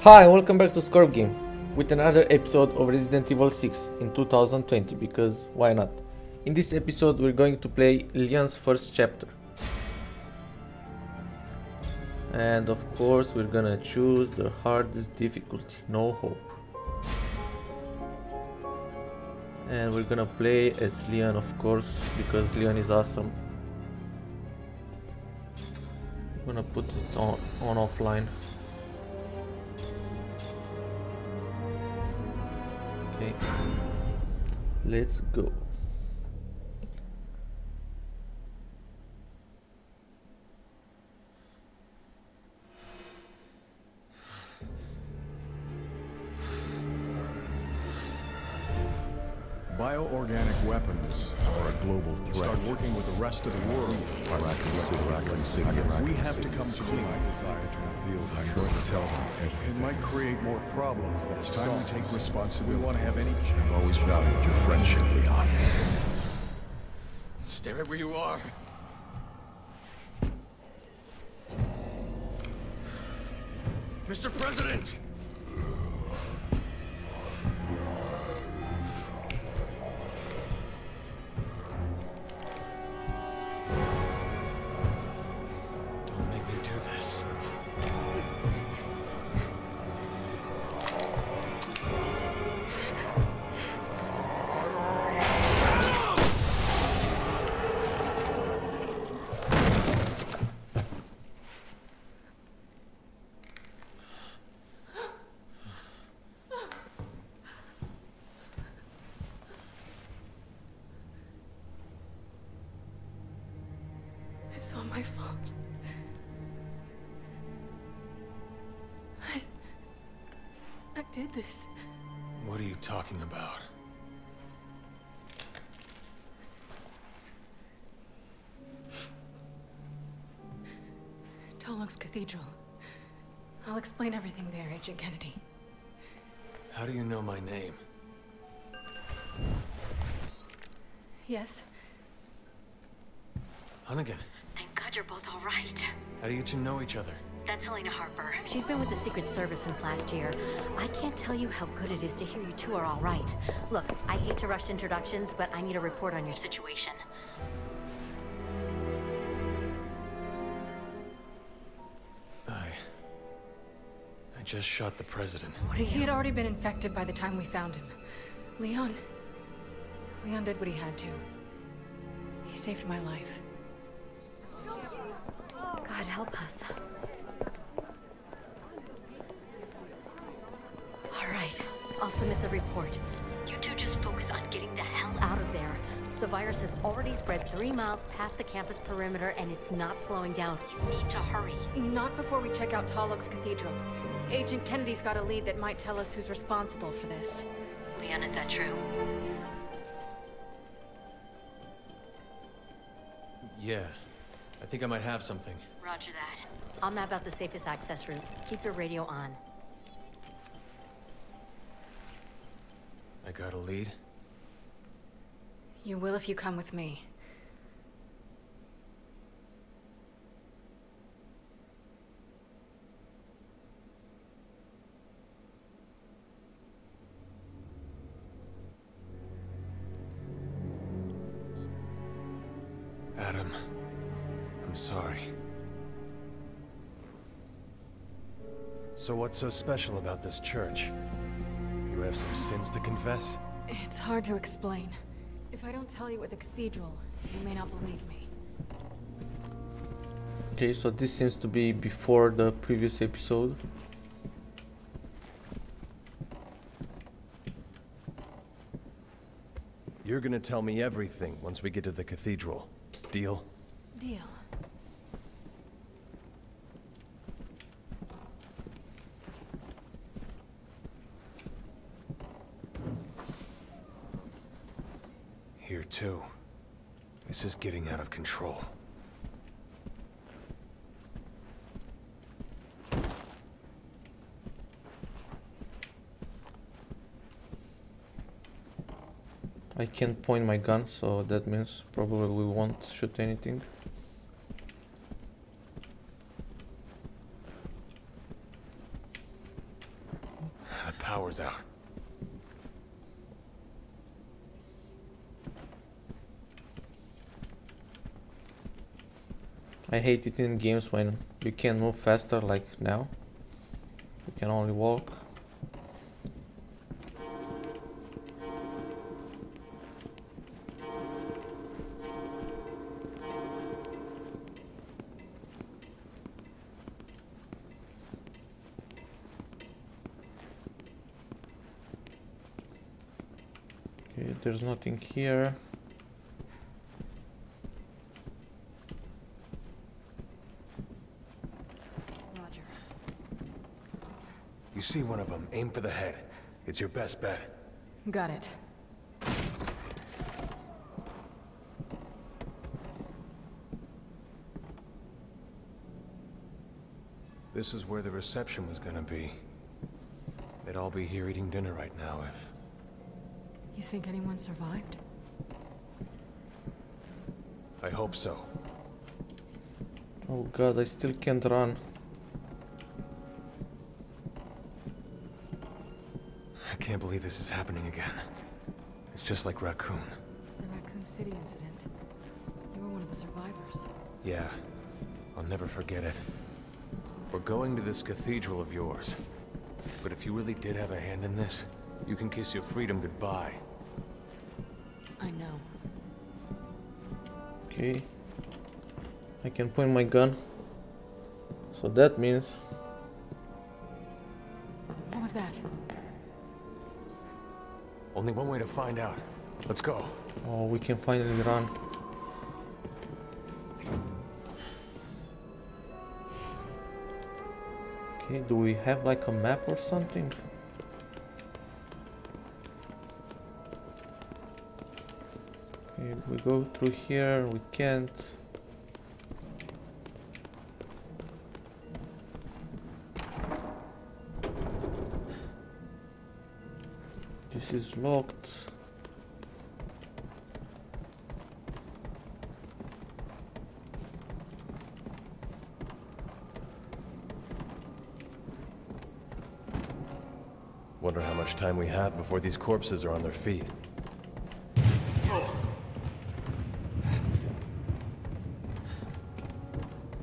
Hi, welcome back to Scorp Game with another episode of Resident Evil 6 in 2020 because why not? In this episode we're going to play Leon's first chapter. And of course we're gonna choose the hardest difficulty, no hope. And we're gonna play as Leon of course because Leon is awesome. I'm gonna put it on, on offline. Let's go. Bioorganic weapons are a global threat. Start working with the rest of the world. We have to come to my desire to reveal the I'm truth. going to tell them It might create more problems than it's time we take responsibility. We want to have any I've always valued your friendship, Leon. Stay right where you are. Mr. President! My fault. I. I did this. What are you talking about? Tall Oaks Cathedral. I'll explain everything there, Agent Kennedy. How do you know my name? Yes? Hunnigan, you're both all right. how do you two know each other? That's Helena Harper. She's been with the Secret Service since last year. I can't tell you how good it is to hear you two are all right. Look, I hate to rush introductions, but I need a report on your situation. I... I just shot the president. What? He had already been infected by the time we found him. Leon. Leon did what he had to. He saved my life. God help us. All right, I'll submit the report. You two just focus on getting the hell out of there. The virus has already spread three miles past the campus perimeter and it's not slowing down. You need to hurry. Not before we check out Tall Oaks Cathedral. Agent Kennedy's got a lead that might tell us who's responsible for this. Leon, is that true? Yeah. I think I might have something. Roger that. I'll map out the safest access route. Keep your radio on. I got a lead? You will if you come with me. So what's so special about this church? You have some sins to confess? It's hard to explain. If I don't tell you at the cathedral, you may not believe me. Okay, so this seems to be before the previous episode. You're gonna tell me everything once we get to the cathedral. Deal? Deal. Here too. This is getting out of control. I can't point my gun, so that means probably we won't shoot anything. power's out. I hate it in games when you can't move faster like now. You can only walk. Okay, there's nothing here. Roger. You see one of them, aim for the head. It's your best bet. Got it. This is where the reception was gonna be. They'd all be here eating dinner right now if... You think anyone survived? I hope so. Oh god, I still can't run. Can't believe this is happening again. It's just like Raccoon. The Raccoon City incident. You were one of the survivors. Yeah, I'll never forget it. We're going to this cathedral of yours. But if you really did have a hand in this, you can kiss your freedom goodbye. I know. Okay. I can point my gun. So that means What was that? Only one way to find out. Let's go. oh we can finally run. Okay, do we have like a map or something? Okay, we go through here, we can't. Is locked. Wonder how much time we have before these corpses are on their feet.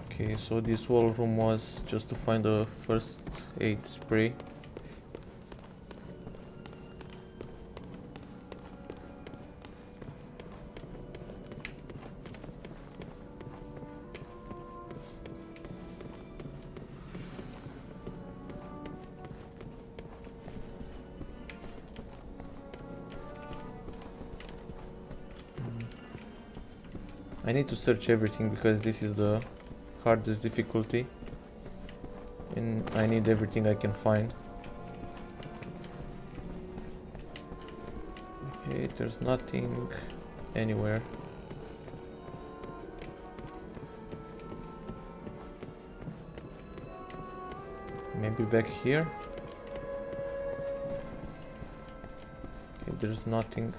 Okay, so this wall room was just to find the first aid spray. To search everything because this is the hardest difficulty. And I need everything I can find. Okay there's nothing anywhere. Maybe back here? Okay there's nothing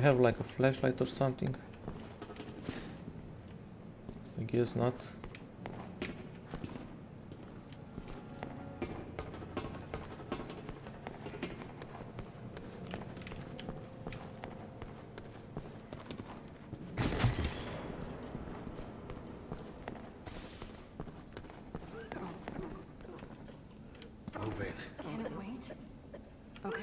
I have like a flashlight or something? I guess not. Move in. Can it wait? Okay.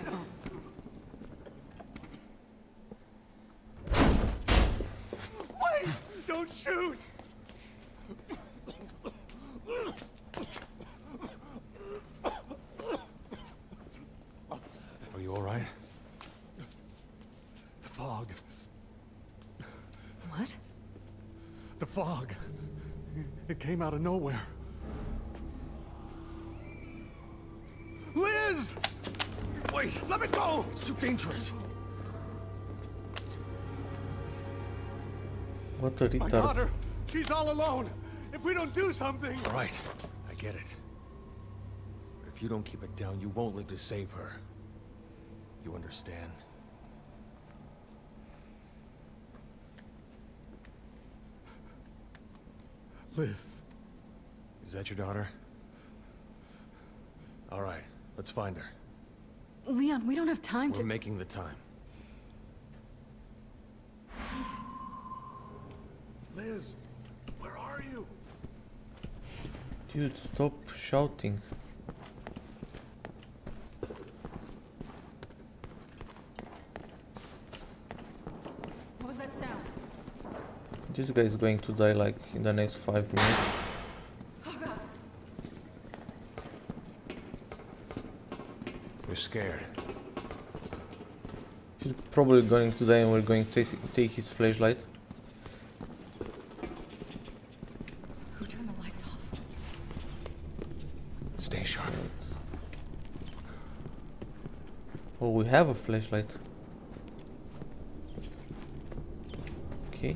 Wait! Don't shoot! Are you alright? The fog. What? The fog. It came out of nowhere. Liz! Wait! Let me go! It's too dangerous. What a My retard. daughter! She's all alone! If we don't do something! Alright, I get it. But If you don't keep it down, you won't live to save her. You understand? Liz. Is that your daughter? All right, let's find her. Leon, we don't have time We're to. making the time. Liz, where are you? Dude, stop shouting. What was that sound? This guy is going to die like in the next five minutes. Oh god. You're scared. He's probably going to die and we're going to take, take his flashlight. Who turned the lights off? Stay sharp. Oh, we have a flashlight. Okay.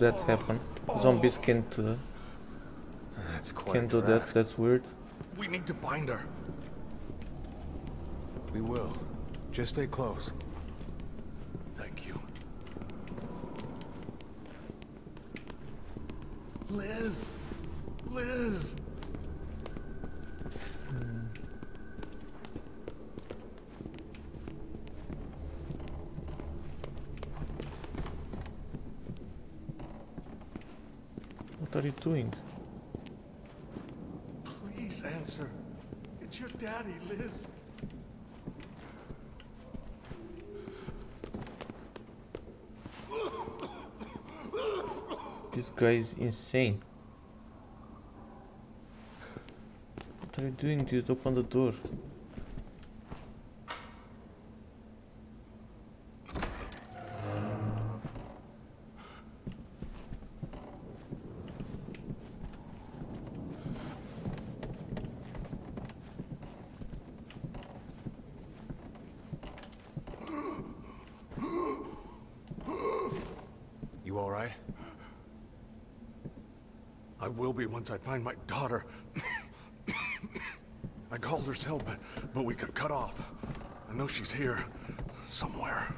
Okay, that happen? Zombies can't uh, That's quite can't do that. That's weird. We need to find her. We will. Just stay close. Thank you. Liz! Liz! Are you doing? Please answer. It's your daddy, Liz. This guy is insane. What are you doing, dude? Open the door. You all right? I will be once I find my daughter. I called her cell, but, but we got cut off. I know she's here. Somewhere.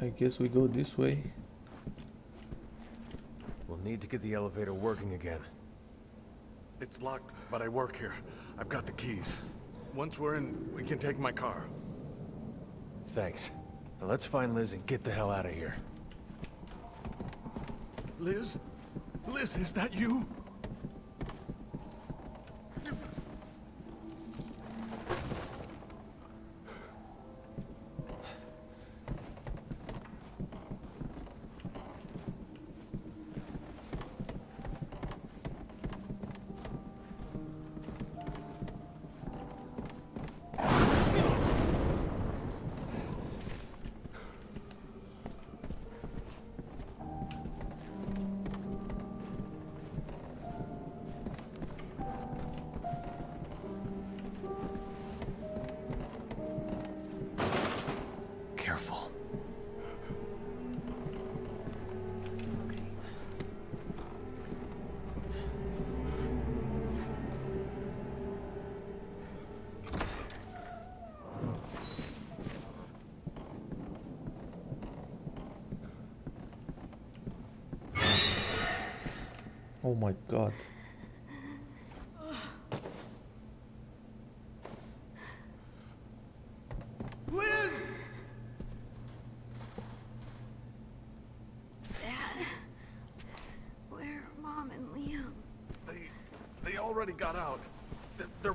I guess we go this way. We'll need to get the elevator working again. It's locked, but I work here. I've got the keys. Once we're in, we can take my car. Thanks. Now let's find Liz and get the hell out of here. Liz? Liz, is that you?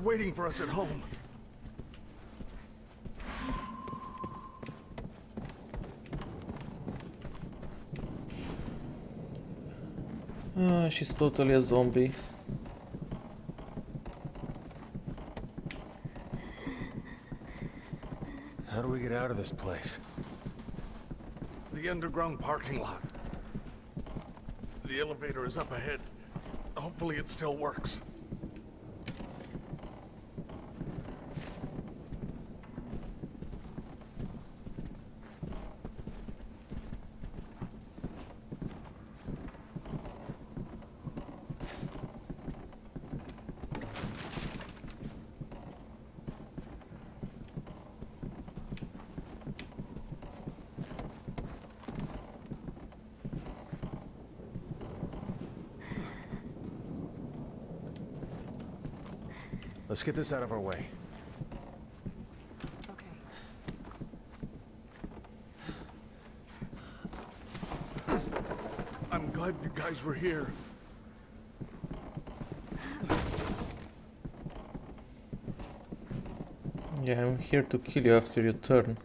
Waiting for us at home. Ah, she's totally a zombie. How do we get out of this place? The underground parking lot. The elevator is up ahead. Hopefully it still works. Let's get this out of our way. Okay. I'm glad you guys were here. Yeah, I'm here to kill you after your turn.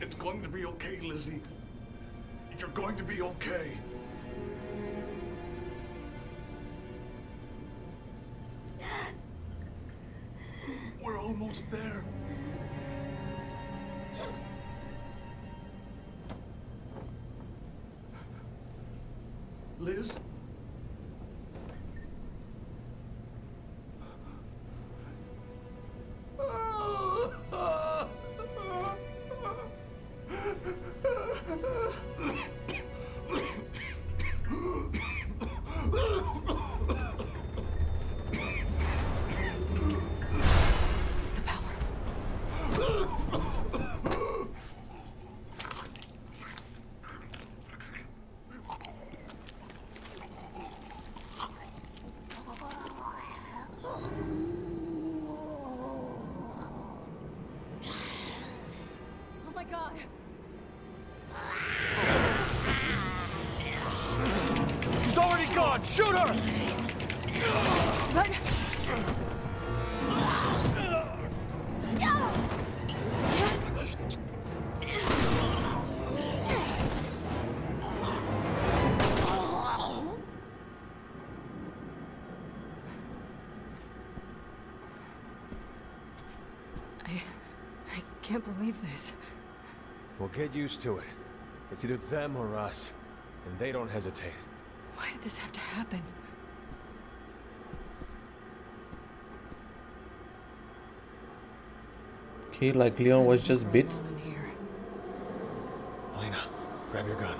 It's going to be okay, Lizzie. You're going to be okay. We're almost there. Can't believe this. We'll get used to it. It's either them or us. And they don't hesitate. Why did this have to happen? Okay, like Leon was just bit. Alone. Helena, grab your gun.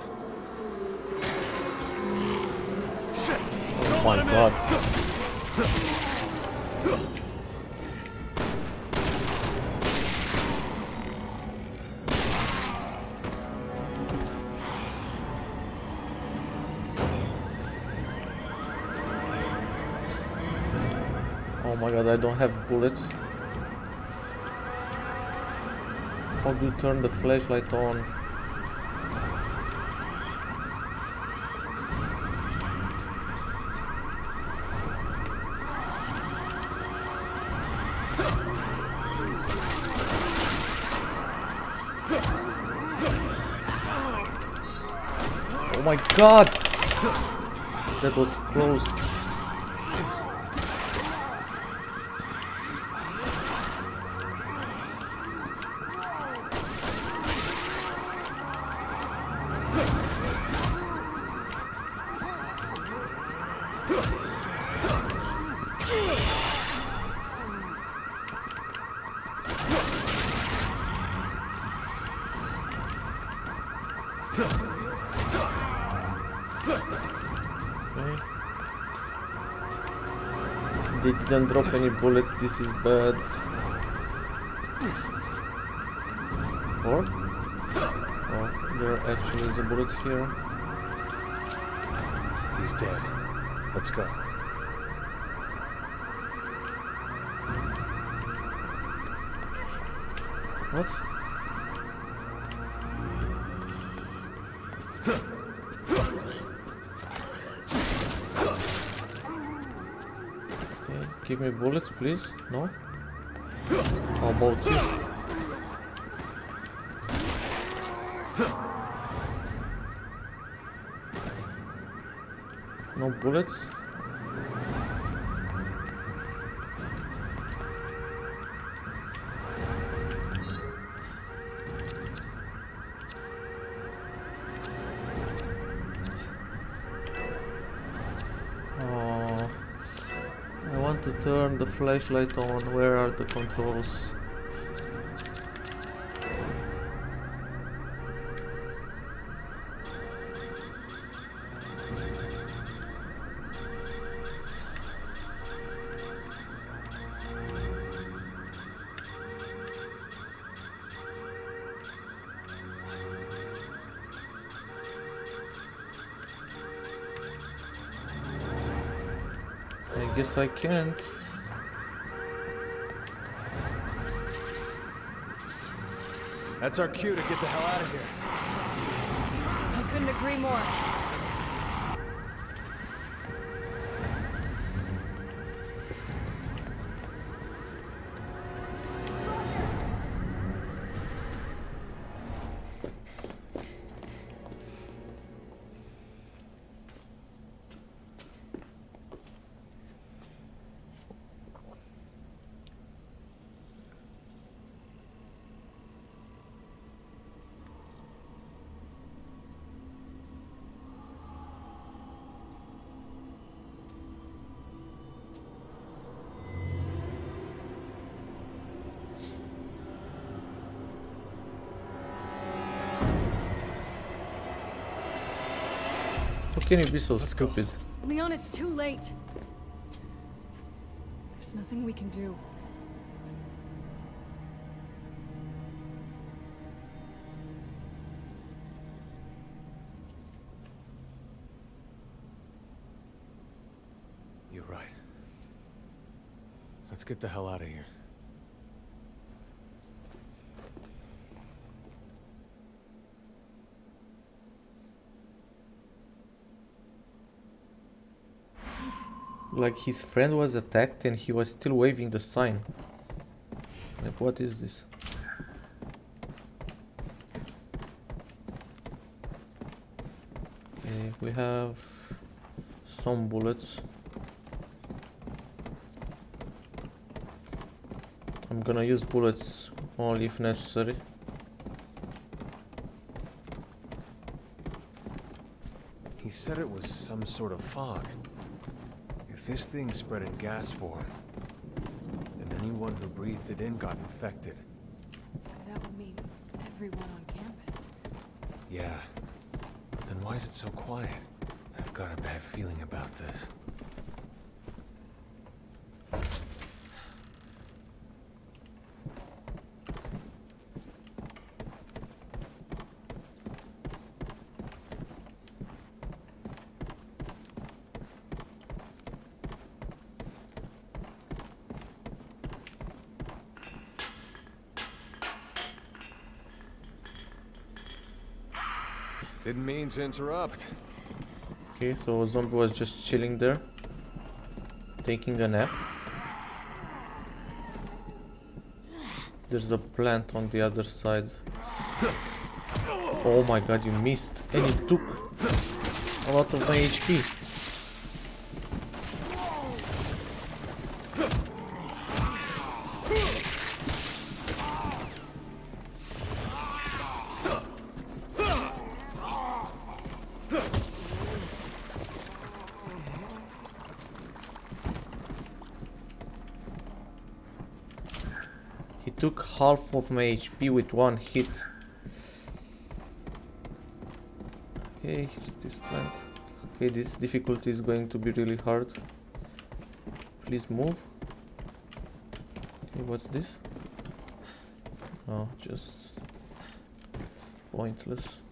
Oh my god. Oh my god, I don't have bullets. How do you turn the flashlight on? Oh my god! That was close. Okay. They didn't drop any bullets, this is bad. Or? Oh, there actually is a bullet here. He's dead. Let's go. What? Okay, give me bullets, please. No? How about you? No bullets? Oh, I want to turn the flashlight on. Where are the controls? I guess I can't. That's our cue to get the hell out of here. I couldn't agree more. Can you be so stupid? Leon, it's too late. There's nothing we can do. You're right. Let's get the hell out of here. Like his friend was attacked and he was still waving the sign. Like what is this? Okay, we have some bullets. I'm gonna use bullets only if necessary. He said it was some sort of fog. If this thing spread in gas form, then anyone who breathed it in got infected. That would mean everyone on campus. Yeah. But then why is it so quiet? I've got a bad feeling about this. Didn't mean to interrupt. Okay, so zombie was just chilling there, taking a nap. There's a plant on the other side. Oh my god, you missed. And it took a lot of my HP. My HP with one hit. Okay, here's this plant. Okay, this difficulty is going to be really hard. Please move. Okay, what's this? Oh, just pointless.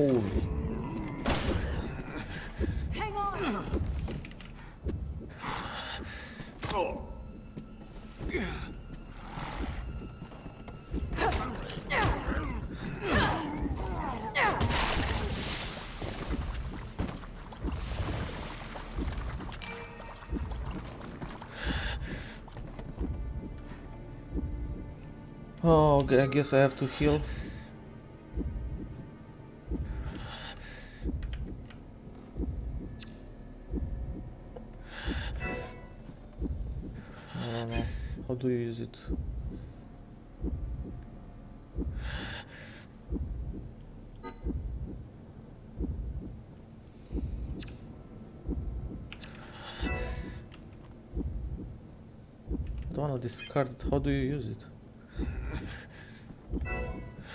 Holy. Hang on! Oh, okay, I guess I have to heal. I don't know. How do you use it? Don't wanna discard How do you use it?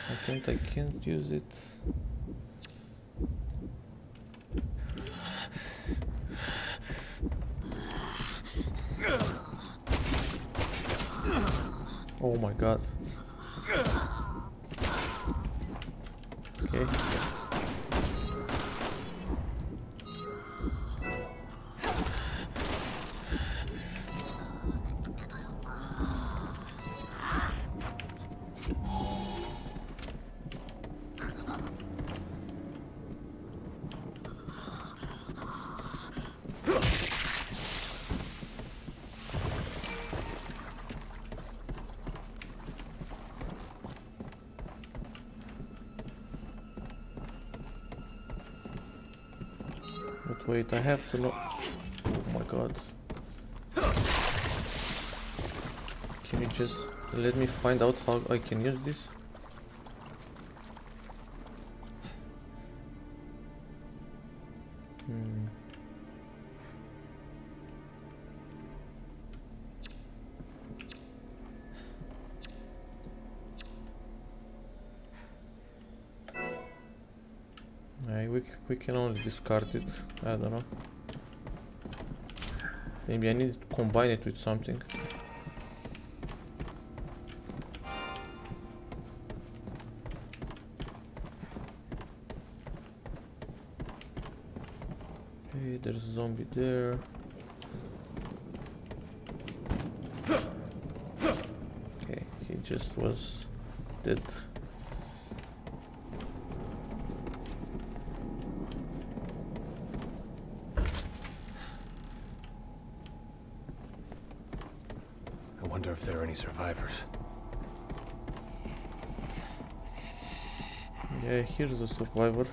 I think I can't use it. Oh my god. Wait, I have to know. Oh my god. Can you just let me find out how I can use this? Discard it. I don't know. Maybe I need to combine it with something. Okay, there's a zombie there. Okay, he just was dead. I wonder if there are any survivors. Yeah, here's a survivor.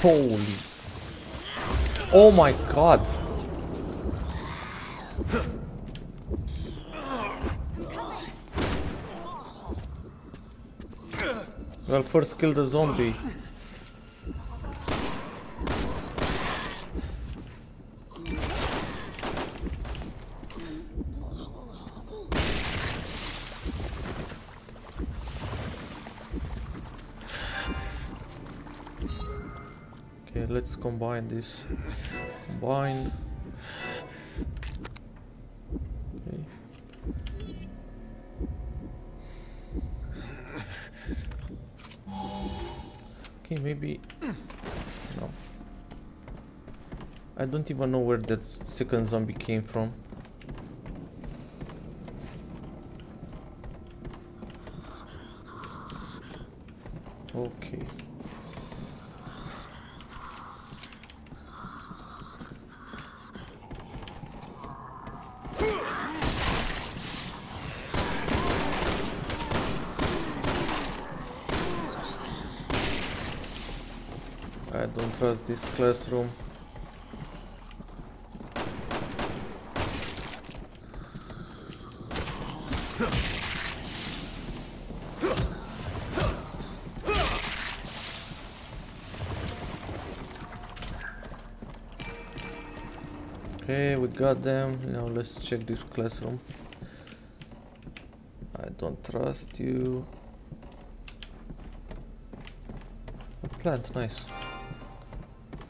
Holy. Oh my god. Well, first kill the zombie. Combine this. Combine. Okay. Okay, maybe. No. I don't even know where that second zombie came from. Okay. I don't trust this classroom. Okay, we got them. Now let's check this classroom. I don't trust you. A plant, nice.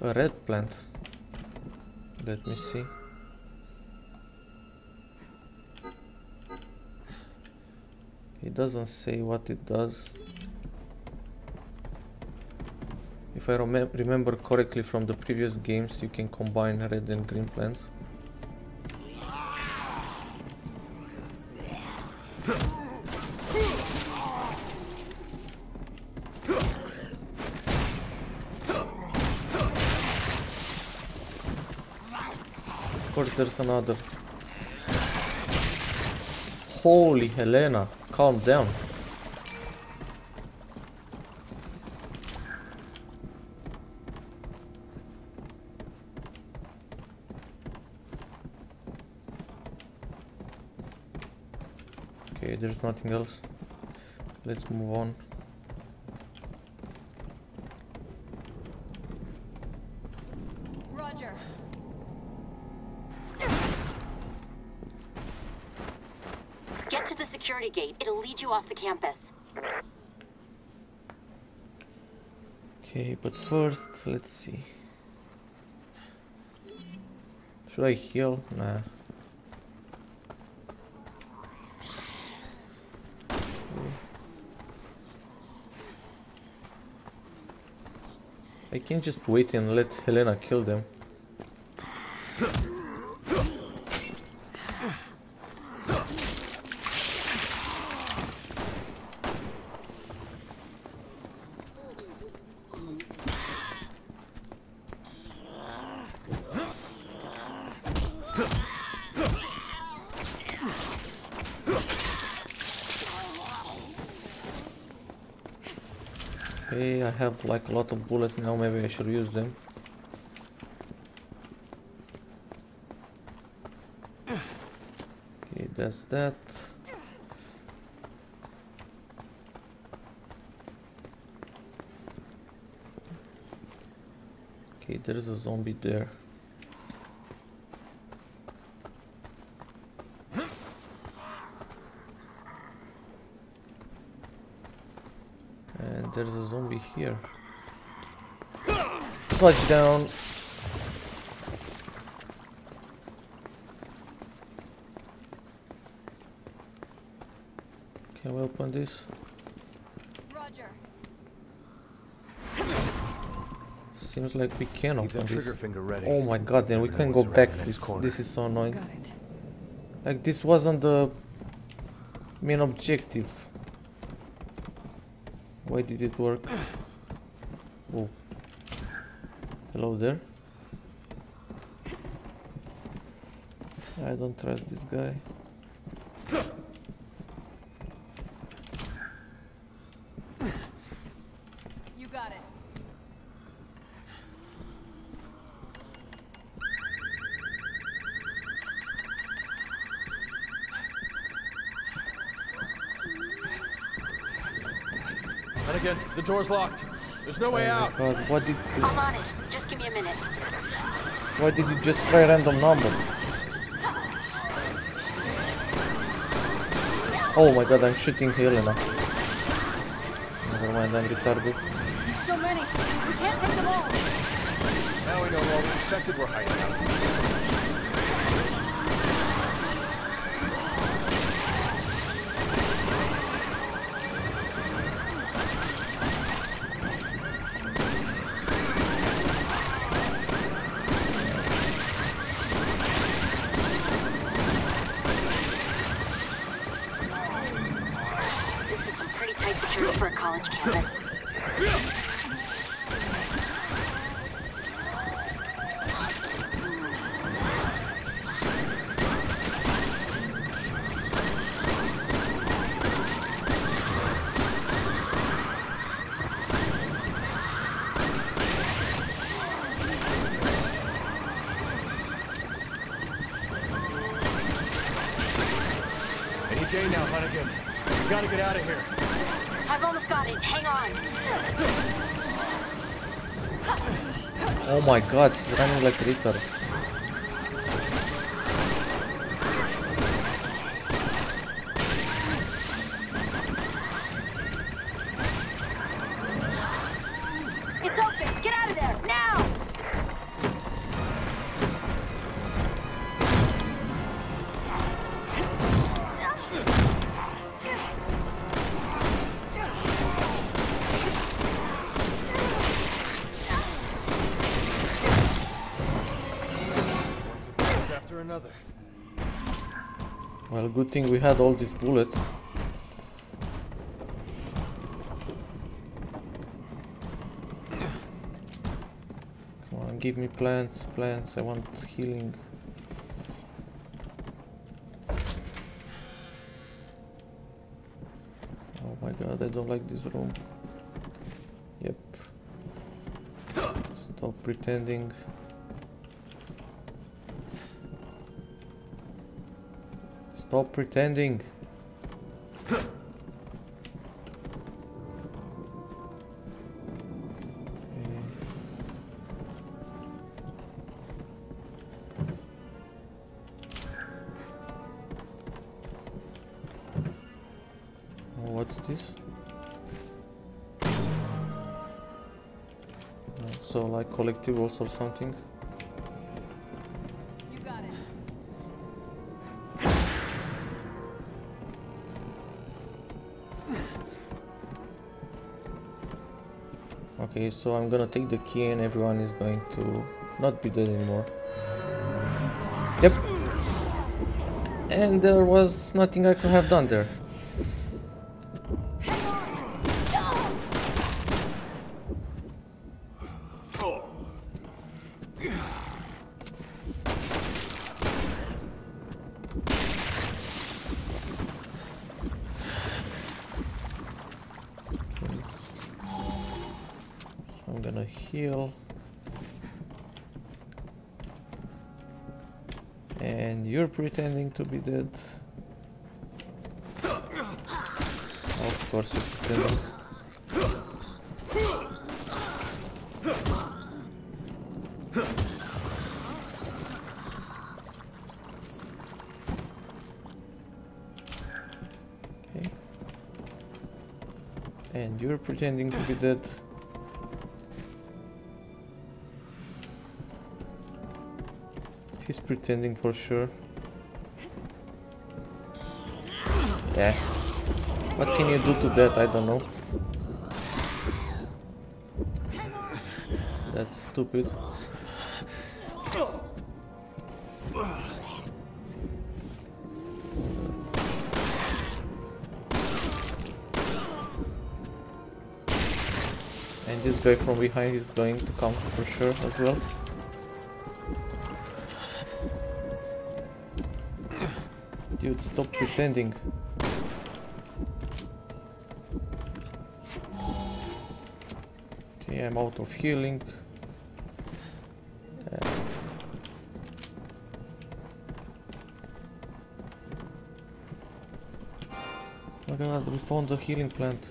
A red plant. Let me see. It doesn't say what it does. If I remem remember correctly from the previous games, you can combine red and green plants. There's another. Holy Helena, calm down. Okay, there's nothing else. Let's move on. You off the campus. Okay, but first, let's see. Should I heal? Nah. I can just wait and let Helena kill them. Okay, I have like a lot of bullets now, maybe I should use them. Okay, that's that. Okay, there's a zombie there. And there's a zombie here. Touchdown. Can we open this? Roger. Seems like we can Keep open this. finger ready. Oh my god, then we Never know can go back. around This, corner. this is so annoying. Like this wasn't the main objective. Why did it work? Oh. Hello there. I don't trust this guy. You got it. And again, the door's locked. There's no way Oh my out. god, what did I'm on it. Just give me a minute. why did you just try random numbers? Oh my god, I'm shooting Helena. Never mind, I'm retarded. There's so many. We can't take them all. Now we know all the infected were hiding out. This is some pretty tight security for a college campus. Any day now, Hunnigan. We gotta get out of here. I've almost got it. Hang on. Oh my god, he's running like a retard. Well, good thing we had all these bullets. Come on, give me plants, plants, I want healing. Oh my god, I don't like this room. Yep. Stop pretending. Stop pretending. Oh, what's this? So like collectibles or something? So I'm gonna take the key and everyone is going to not be dead anymore. Yep. And there was nothing I could have done there. Heal. And you're pretending to be dead. Of course you're pretending. Okay. And you're pretending to be dead. Pretending for sure. Yeah. What can you do to that? I don't know. That's stupid. And this guy from behind is going to come for sure as well. Stop pretending. Okay, I'm out of healing. Uh, Oh my god, we found the healing plant.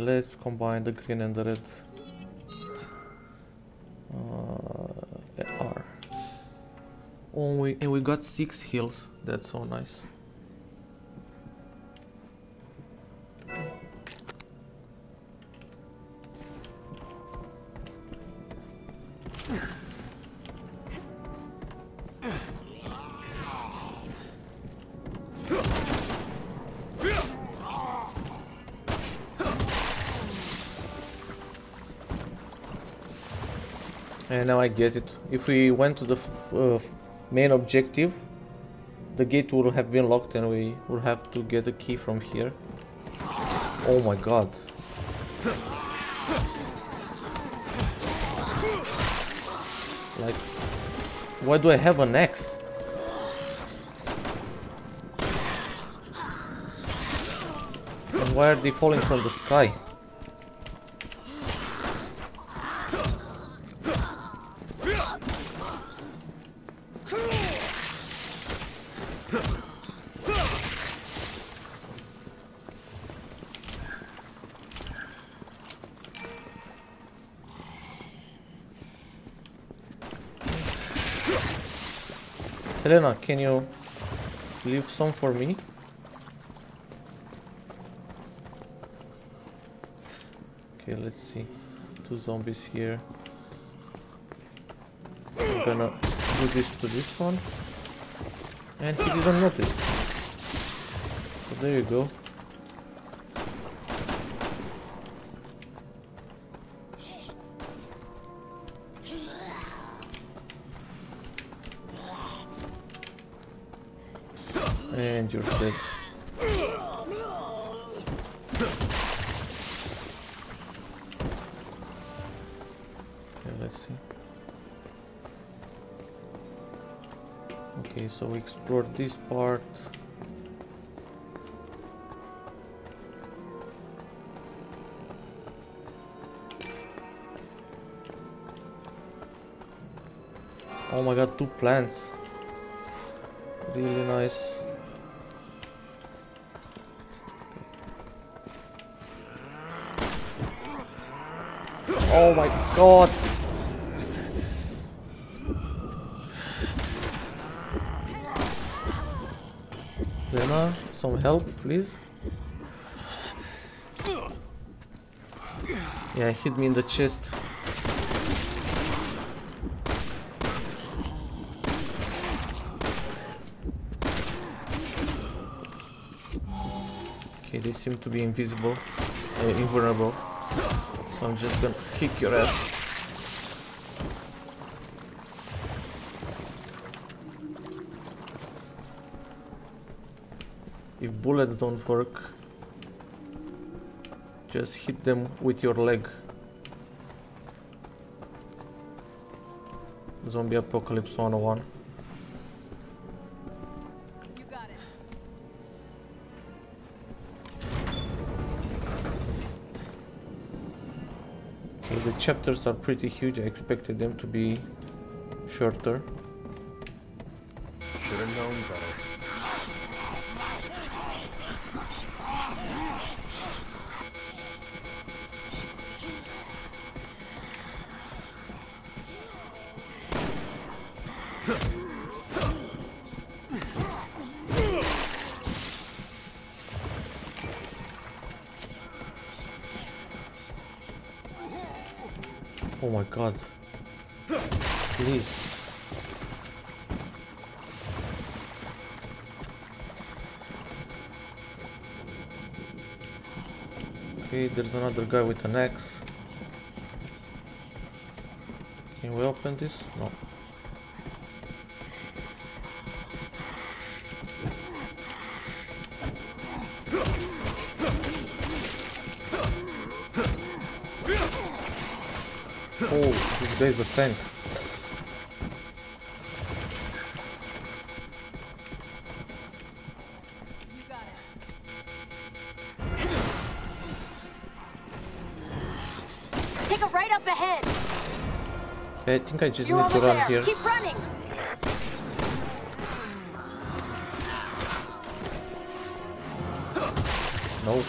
Let's combine the green and the red. Uh, R. Oh, we, and we got six heals. That's so nice. and now I get it. If we went to the uh, main objective, the gate would have been locked and we would have to get a key from here. Oh my god. Like, why do I have an axe? And why are they falling from the sky? Helena, can you leave some for me? Okay, let's see. Two zombies here. I'm gonna do this to this one. And he didn't notice. So there you go. And you're. Okay, let's see. Okay, so we explored this part. Oh my god, two plants. Oh my god! Lena, some help, please. Yeah, hit me in the chest. Okay, they seem to be invisible, uh, invulnerable. I'm just gonna kick your ass. If bullets don't work, just hit them with your leg. Zombie Apocalypse 101. Chapters are pretty huge. I expected them to be shorter. Another guy with an axe. Can we open this? No. Oh, this guy's a tank. I think I just You're need to run there. here. Keep running. No.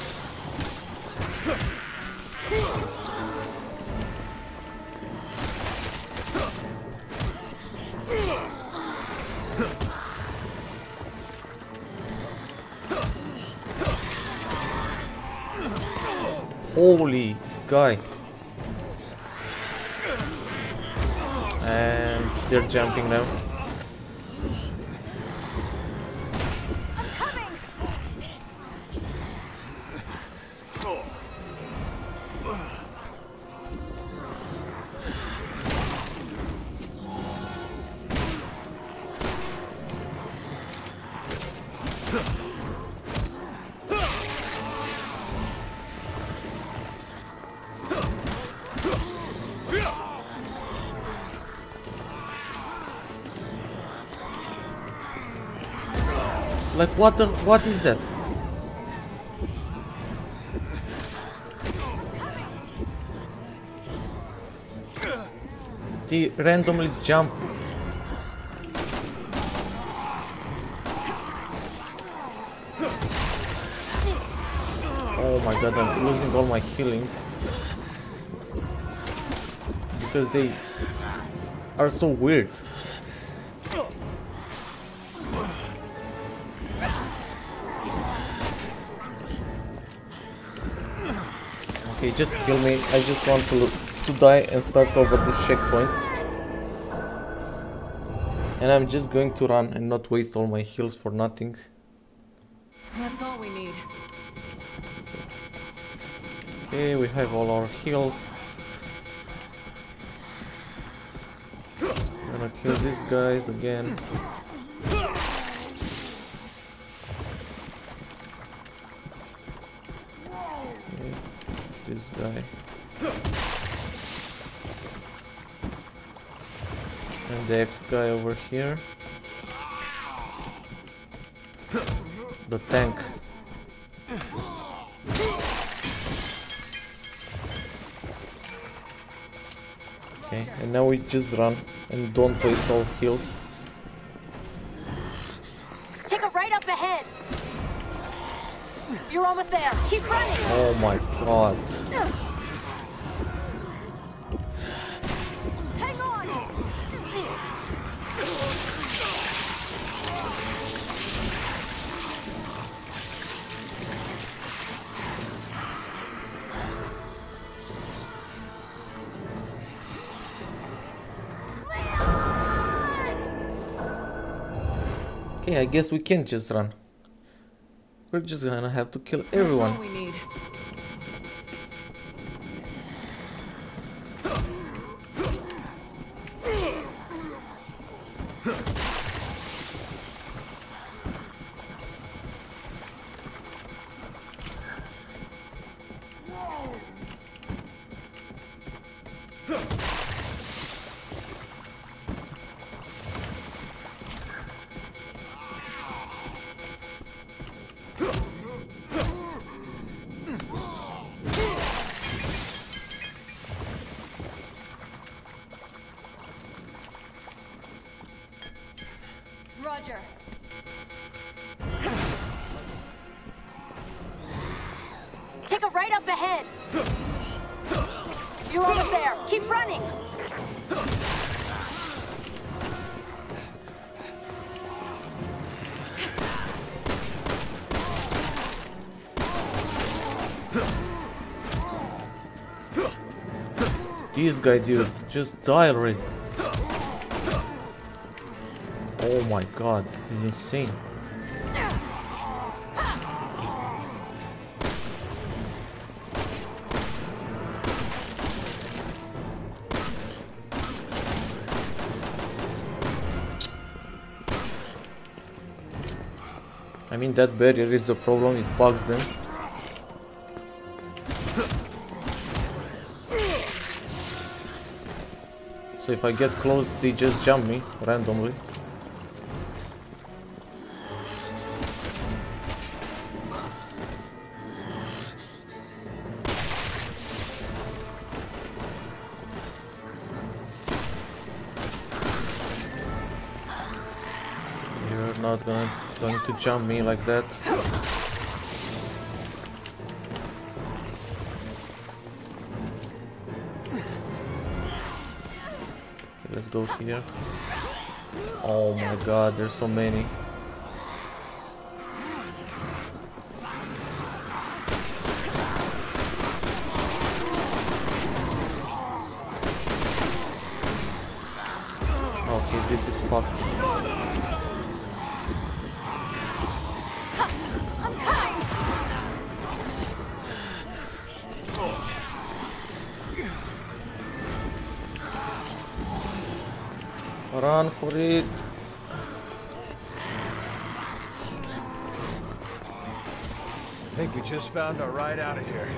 Holy, this guy. They're jumping now. What the, what is that? They randomly jump Oh my god, I'm losing all my healing. Because they are so weird. Okay, just kill me. I just want to to die and start over this checkpoint. And I'm just going to run and not waste all my heals for nothing. That's all we need. Okay, we have all our heals. I'm Gonna kill these guys again. This guy. And the X guy over here. The tank. Okay, and now we just run and don't waste all heals. Take a right up ahead. You're almost there. Keep running. Oh my god. I guess we can't just run. We're just gonna have to kill everyone. Guy, dude, just die already. Oh my god, he's insane. I mean that barrier is the problem, it bugs them. If I get close, they just jump me randomly. You're not gonna going to jump me like that. Let's go here. Oh my god, there's so many. Found our ride out of here.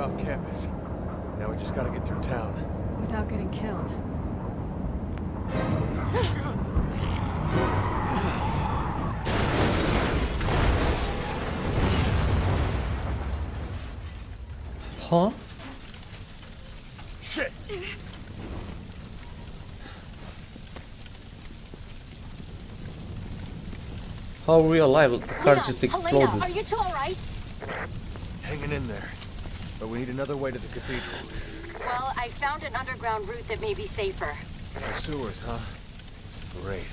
Off campus. Now we just gotta get through town. Without getting killed. Huh? Shit! How are we alive? The car Leon, just Helena, exploded. are you two all right? Hanging in there. But we need another way to the cathedral. Well, I found an underground route that may be safer. The sewers, huh? Great.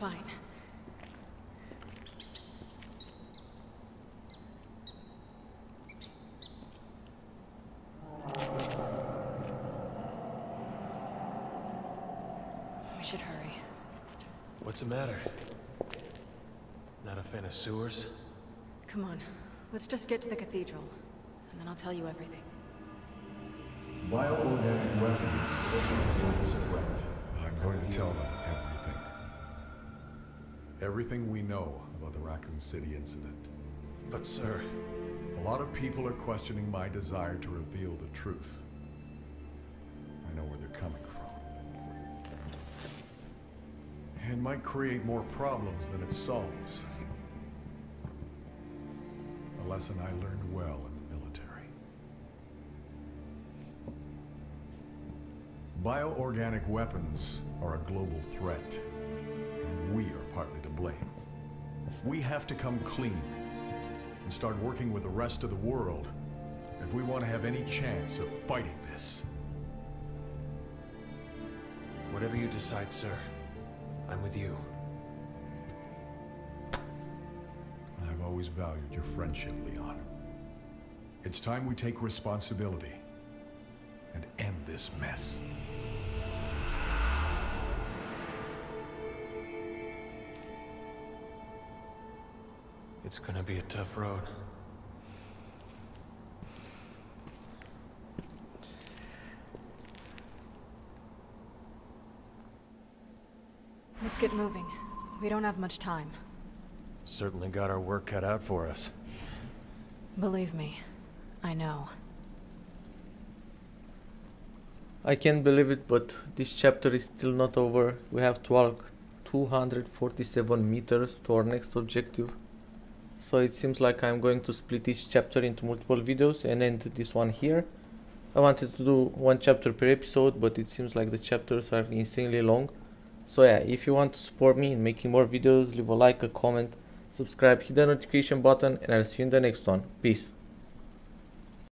Fine. We should hurry. What's the matter? Not a fan of sewers? Come on, let's just get to the cathedral, and then I'll tell you everything. Bioorganic weapons represents a threat. I'm going to tell them everything. Everything we know about the Raccoon City incident. But sir, A lot of people are questioning my desire to reveal the truth. I know where they're coming from. And might create more problems than it solves. A lesson I learned well in the military. Bioorganic weapons are a global threat, partly to blame. We have to come clean and start working with the rest of the world if we want to have any chance of fighting this. whatever you decide, sir, I'm with you. I've always valued your friendship, Leon. It's time we take responsibility and end this mess. It's gonna be a tough road. Let's get moving. We don't have much time. Certainly got our work cut out for us. Believe me, I know. I can't believe it, but this chapter is still not over. We have to walk 247 meters to our next objective. So it seems like I'm going to split each chapter into multiple videos and end this one here. I wanted to do one chapter per episode, but it seems like the chapters are insanely long. So yeah, if you want to support me in making more videos, leave a like, a comment, subscribe, hit the notification button, and I'll see you in the next one. Peace.